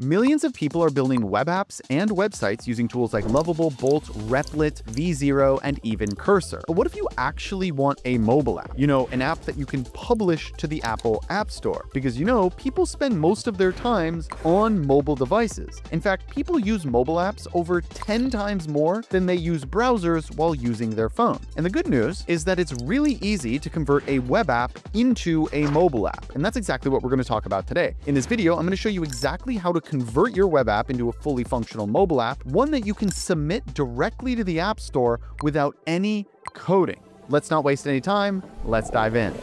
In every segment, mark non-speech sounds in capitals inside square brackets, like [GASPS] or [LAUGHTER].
Millions of people are building web apps and websites using tools like Lovable, Bolt, Replit, V0, and even Cursor. But what if you actually want a mobile app? You know, an app that you can publish to the Apple App Store. Because you know, people spend most of their times on mobile devices. In fact, people use mobile apps over 10 times more than they use browsers while using their phone. And the good news is that it's really easy to convert a web app into a mobile app. And that's exactly what we're going to talk about today. In this video, I'm going to show you exactly how to convert your web app into a fully functional mobile app, one that you can submit directly to the App Store without any coding. Let's not waste any time. Let's dive in.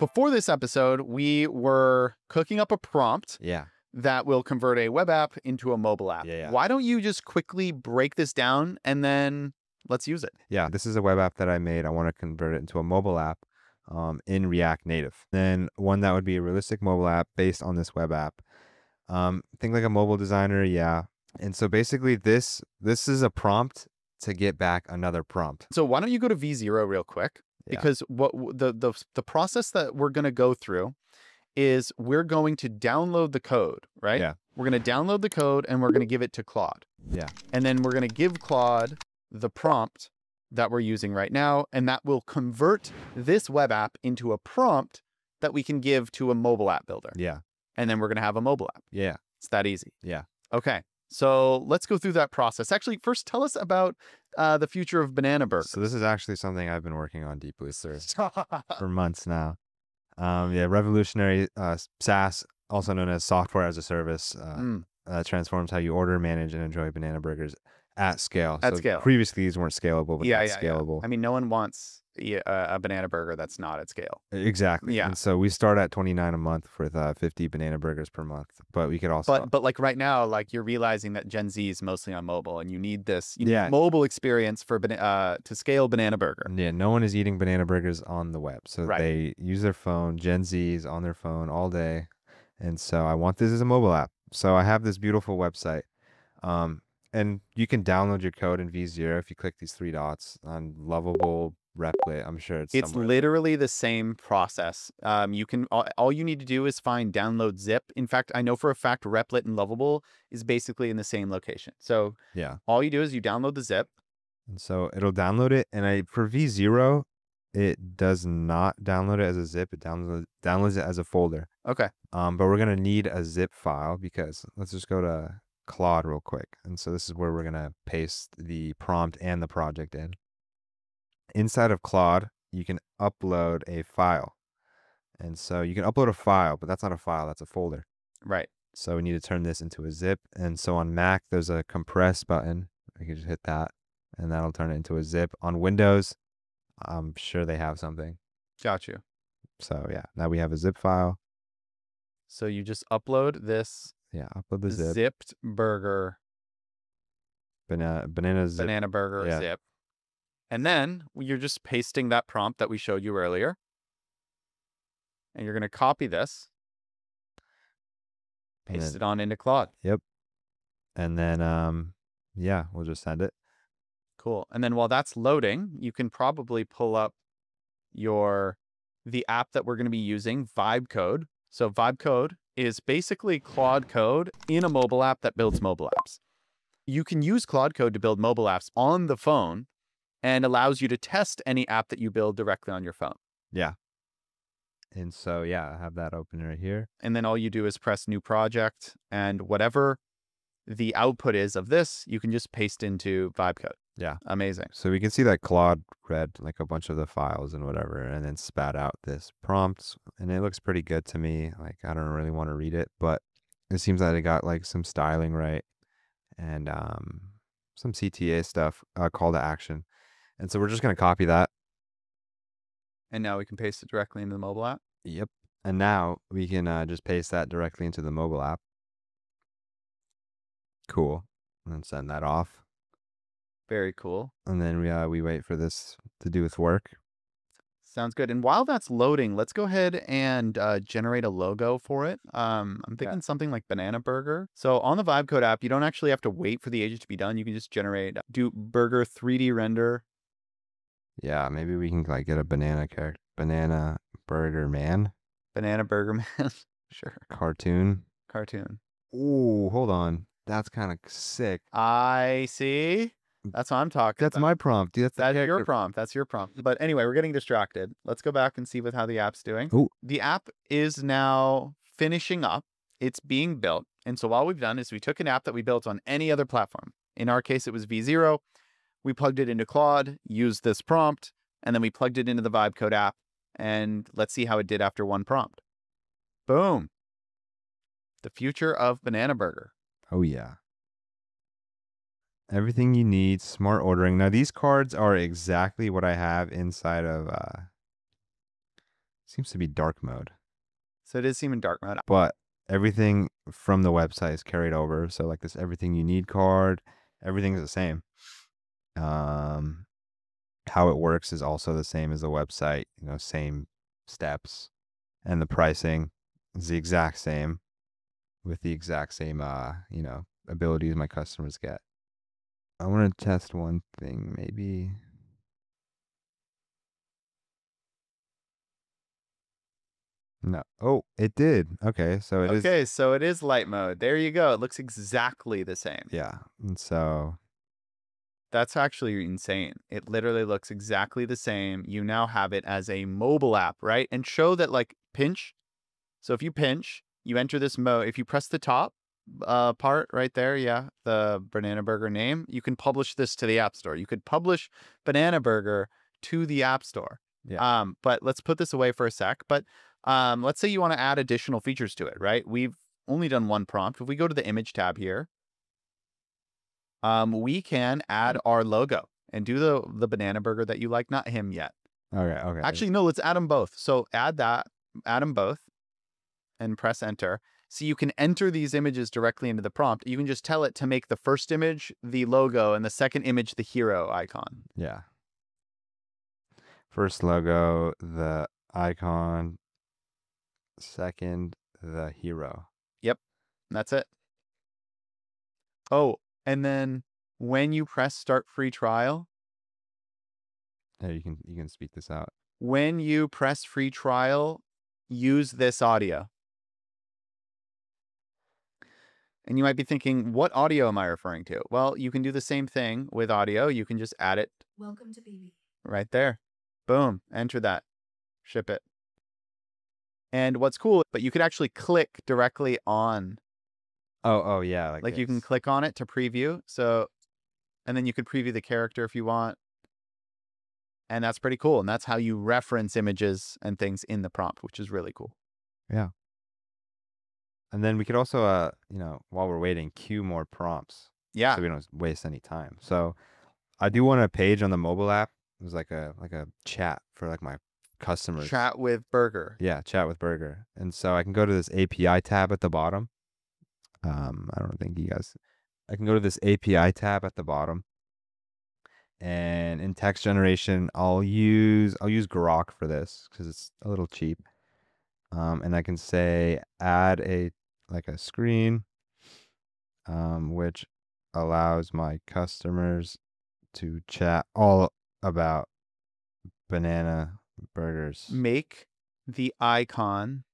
Before this episode, we were cooking up a prompt Yeah. that will convert a web app into a mobile app. Yeah, yeah. Why don't you just quickly break this down and then let's use it? Yeah. This is a web app that I made. I want to convert it into a mobile app um, in React Native. Then one that would be a realistic mobile app based on this web app. Um, think like a mobile designer. Yeah. And so basically this this is a prompt to get back another prompt. So why don't you go to V0 real quick? Yeah. Because what the the the process that we're going to go through is we're going to download the code, right? Yeah. We're going to download the code and we're going to give it to Claude. Yeah. And then we're going to give Claude the prompt that we're using right now and that will convert this web app into a prompt that we can give to a mobile app builder. Yeah. And then we're going to have a mobile app. Yeah. It's that easy. Yeah. Okay. So let's go through that process. Actually, first tell us about uh, the future of Banana Burger. So this is actually something I've been working on deeply, sir, [LAUGHS] for months now. Um, yeah, revolutionary uh, SaaS, also known as software as a service, uh, Mm, uh, transforms how you order, manage, and enjoy banana burgers at scale. At So scale. Previously, these weren't scalable, but yeah, yeah, yeah. scalable. I mean, no one wants a banana burger that's not at scale. exactly. Yeah. And so we start at 29 a month with uh, 50 banana burgers per month, but we could also. But but like right now, like you're realizing that Gen Z is mostly on mobile, and you need this you need Yeah. mobile experience for uh, to scale banana burger. yeah, no one is eating banana burgers on the web. So Right. they use their phone, Gen Z's on their phone all day. And so I want this as a mobile app. So I have this beautiful website. Um, and you can download your code in V0 if you click these three dots on Lovable Replit. I'm sure it's It's literally the same process. Um, you can all, all you need to do is find download zip. In fact, I know for a fact Replit and Lovable is basically in the same location. So yeah. all you do is you download the zip. And so it'll download it. And I for V0, it does not download it as a zip. It downloads downloads it as a folder. Okay. Um, but we're gonna need a zip file because let's just go to Claude real quick. And so this is where we're gonna paste the prompt and the project in. Inside of Claude, you can upload a file. And so you can upload a file, but that's not a file, that's a folder. Right. So we need to turn this into a zip. And so on Mac, there's a compress button. I can just hit that and that'll turn it into a zip. On Windows, I'm sure they have something. Got you. So yeah, now we have a zip file. So you just upload this Yeah, upload the zip. zipped burger, Banana, banana zip. banana burger yeah. zip. And then you're just pasting that prompt that we showed you earlier. And you're going to copy this, paste then- it on into Claude. Yep. And then, um, yeah, we'll just send it. Cool. And then while that's loading, you can probably pull up your the app that we're going to be using, Vibecode. So Vibecode is basically Claude code in a mobile app that builds mobile apps. You can use Claude code to build mobile apps on the phone and allows you to test any app that you build directly on your phone. Yeah. And so, yeah, I have that open right here. And then all you do is press new project and whatever the output is of this, you can just paste into Vibecode. Yeah. Amazing. So we can see that Claude read like a bunch of the files and whatever, and then spat out this prompt, and it looks pretty good to me. Like I don't really want to read it, but it seems that it got like some styling right, and um, some CTA stuff, uh, call to action, and so we're just gonna copy that. And now we can paste it directly into the mobile app. Yep. And now we can uh, just paste that directly into the mobile app. Cool. And then send that off. Very cool. And then we uh, we wait for this to do its work. Sounds good. And while that's loading, let's go ahead and uh, generate a logo for it. Um, I'm thinking something like Banana Burger. So on the Vibecode app, you don't actually have to wait for the agent to be done. You can just generate, do burger 3D render. Yeah, maybe we can like get a banana character, banana burger man Banana Burger [LAUGHS] Man. sure. cartoon. Cartoon. Ooh, hold on. That's kind of sick. I see. That's what I'm talking That's about. my prompt. dude. That's, the That's your character- prompt. That's your prompt. But anyway, we're getting distracted. Let's go back and see with how the app's doing. Ooh. The app is now finishing up. It's being built. And so all we've done is we took an app that we built on any other platform. In our case, it was V0. We plugged it into Claude, used this prompt, and then we plugged it into the Vibecode app. And let's see how it did after one prompt. Boom. The future of Banana Burger. Oh yeah. Everything you need, smart ordering. Now these cards are exactly what I have inside of uh seems to be dark mode. So it is seeming dark mode. But everything from the website is carried over. So like this everything you need card, everything's the same. Um how it works is also the same as the website, you know, same steps. And the pricing is the exact same with the exact same uh, you know, abilities my customers get. I want to test one thing maybe. No. Oh, it did. Okay, so it is. okay, so it is light mode. There you go. It looks exactly the same. Yeah. And so That's actually insane. It literally looks exactly the same. You now have it as a mobile app, right? And show that like pinch. So if you pinch, you enter this mode. If you press the top uh, part right there, yeah, the Banana Burger name, you can publish this to the App Store. You could publish Banana Burger to the App Store. Yeah. Um, but let's put this away for a sec. But um, let's say you want to add additional features to it, right? We've only done one prompt. If we go to the image tab here, um, we can add our logo and do the the banana burger that you like. Not him yet. okay, okay. Actually, no. Let's add them both. So add that, add them both, and press enter. So you can enter these images directly into the prompt. You can just tell it to make the first image the logo and the second image the hero icon. Yeah. First logo, the icon. Second, the hero. Yep. that's it. Oh, and then when you press start free trial, Hey, you can you can speak this out. when you press free trial, use this audio. And you might be thinking, what audio am I referring to? Well, you can do the same thing with audio. You can just add it Welcome to BB. right there. Boom, enter that, ship it. And what's cool, but you could actually click directly on, Oh, oh yeah, like like you can click on it to preview. So, and then you could preview the character if you want. And that's pretty cool. And that's how you reference images and things in the prompt, which is really cool. Yeah. And then we could also, uh, you know, while we're waiting, queue more prompts Yeah. so we don't waste any time. So, I do want a page on the mobile app. It was like a like a chat for like my customers. Chat with Burger. Yeah, chat with Burger. And so I can go to this API tab at the bottom. Um, I don't think you guys. I can go to this API tab at the bottom. And in text generation, I'll use I'll use Grok for this because it's a little cheap. Um, and I can say add a like a screen, um, which allows my customers to chat all about banana burgers. Make the icon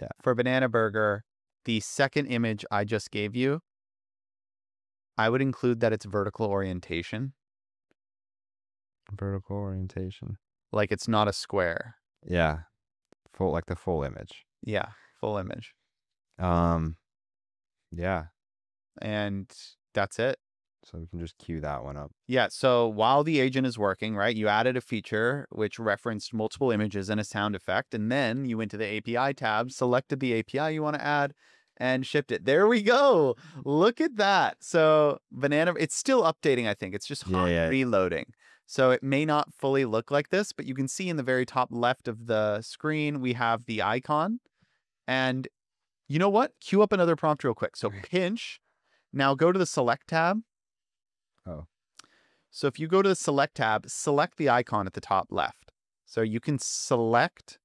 Yeah. for Banana Burger the second image I just gave you. I would include that it's vertical orientation, Vertical orientation. like it's not a square. Yeah. Full like the full image. Yeah, full image. Um yeah. And that's it. So we can just cue that one up. Yeah. So while the agent is working, right, you added a feature which referenced multiple images and a sound effect. And then you went to the API tab, selected the API you want to add, and shipped it. There we go. Look at that. So banana, it's still updating, I think. It's just hot yeah. reloading. So it may not fully look like this, but you can see in the very top left of the screen, we have the icon. And you know what? Queue up another prompt real quick. So pinch. Now go to the select tab. Oh. So if you go to the select tab, select the icon at the top left. So you can select.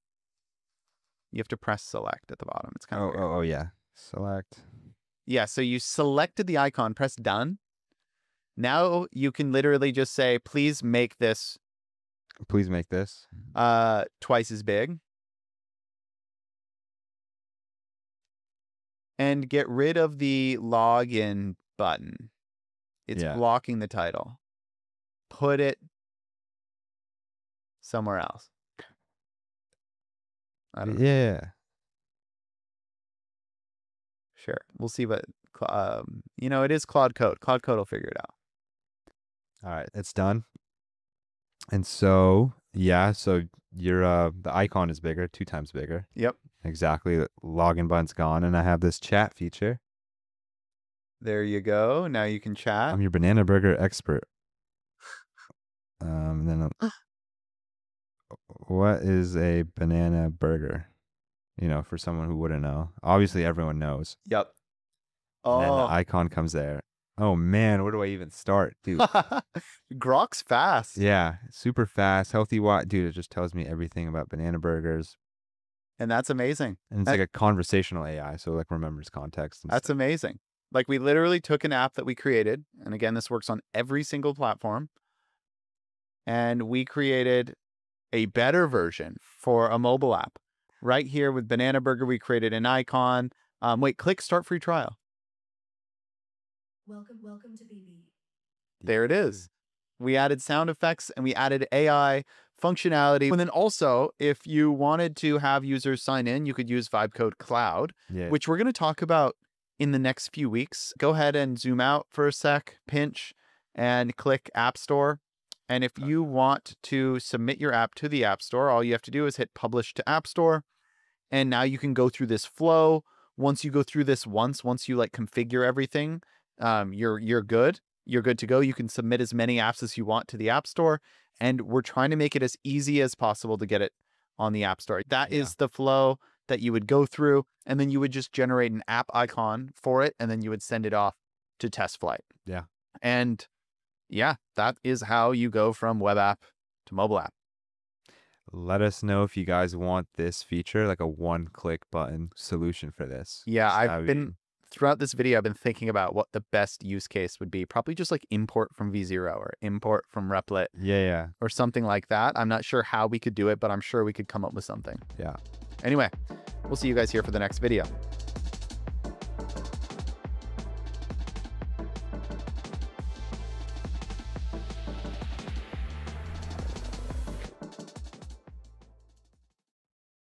You have to press select at the bottom. It's kind Oh, of weird. oh, oh yeah. Select. Yeah, so you selected the icon, press done. Now you can literally just say, please make this Please make this. uh, twice as big. and get rid of the login button. It's Yeah. blocking the title. Put it somewhere else. I don't know. Yeah. Sure. We'll see what, um, you know, it is Claude Code. Claude Code will figure it out. All right, it's done. And so, yeah, so your uh the icon is bigger, two times bigger. Yep. Exactly. The login button's gone, and I have this chat feature. There you go. Now you can chat. I'm your banana burger expert. Um, and then um, [GASPS] what is a banana burger? You know, for someone who wouldn't know. Obviously, everyone knows. Yep. And then the Oh, icon comes there. Oh man, where do I even start, dude? [LAUGHS] Grok's fast. yeah, super fast, healthy. What, dude? It just tells me everything about banana burgers, And that's amazing. and it's That- like a conversational AI, so like remembers context. And That's stuff. amazing. Like we literally took an app that we created, and again, this works on every single platform, and we created a better version for a mobile app. Right here with Banana Burger, we created an icon. Um, wait, click start free trial. Welcome, welcome to BB. There it is. We added sound effects and we added AI functionality. And then also, if you wanted to have users sign in, you could use Vibecode Cloud. Yeah. which we're going to talk about in the next few weeks. Go ahead and zoom out for a sec, pinch, and click App Store. And if you want to submit your app to the App Store, all you have to do is hit Publish to App Store. And now you can go through this flow. Once you go through this once, once you like configure everything, um, you're you're good. You're good to go. You can submit as many apps as you want to the App Store. And we're trying to make it as easy as possible to get it on the App Store. That is Yeah. the flow that you would go through, and then you would just generate an app icon for it, and then you would send it off to TestFlight. Yeah. And yeah, that is how you go from web app to mobile app. Let us know if you guys want this feature, like a one-click button solution for this. Yeah, I've been be- throughout this video, I've been thinking about what the best use case would be. Probably just like import from V0 or import from Replit Yeah, yeah, or something like that. I'm not sure how we could do it, but I'm sure we could come up with something. yeah. Anyway, we'll see you guys here for the next video.